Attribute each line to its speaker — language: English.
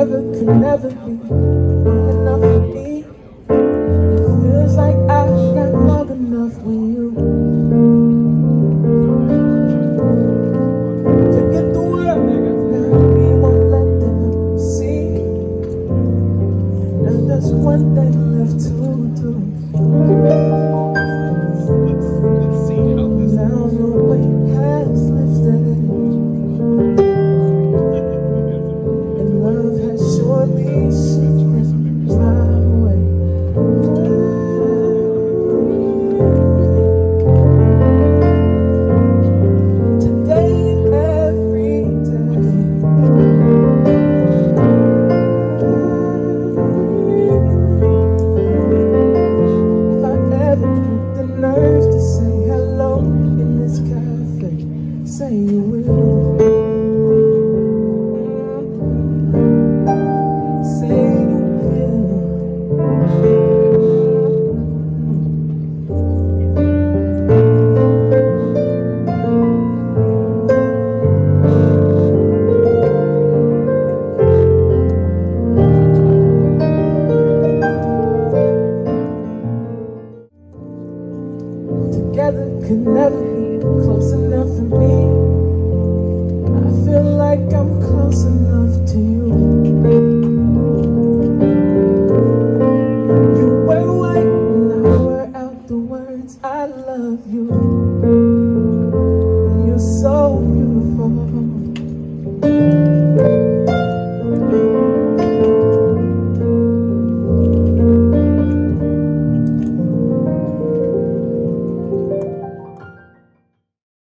Speaker 1: forever could never be enough for me. It feels like I'm not long enough with you. The world, let them see. Now there's one thing left to do. say you will. Say you together could never be close enough for me. words, I love you.